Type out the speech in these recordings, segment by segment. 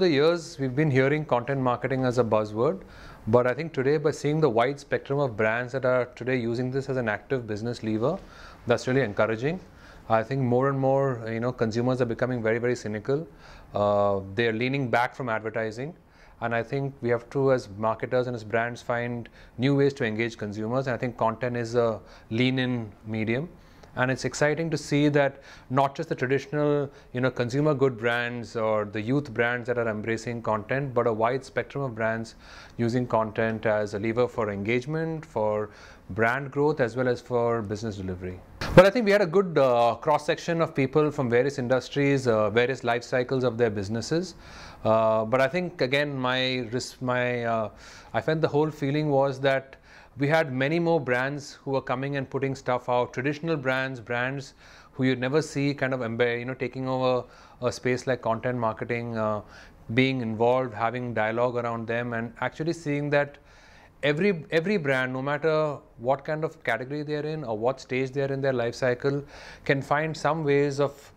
years, we've been hearing content marketing as a buzzword, but I think today, by seeing the wide spectrum of brands that are today using this as an active business lever, that's really encouraging. I think more and more, you know, consumers are becoming very, very cynical. Uh, they are leaning back from advertising. And I think we have to, as marketers and as brands, find new ways to engage consumers. And I think content is a lean in medium. And it's exciting to see that not just the traditional, you know, consumer good brands or the youth brands that are embracing content, but a wide spectrum of brands using content as a lever for engagement, for brand growth, as well as for business delivery. But I think we had a good uh, cross section of people from various industries, uh, various life cycles of their businesses. Uh, but I think again, my my uh, I felt the whole feeling was that we had many more brands who were coming and putting stuff out, traditional brands, brands who you'd never see kind of you know, taking over a space like content marketing, uh, being involved, having dialogue around them, and actually seeing that every every brand, no matter what kind of category they're in or what stage they're in their life cycle, can find some ways of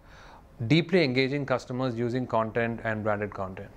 deeply engaging customers using content and branded content.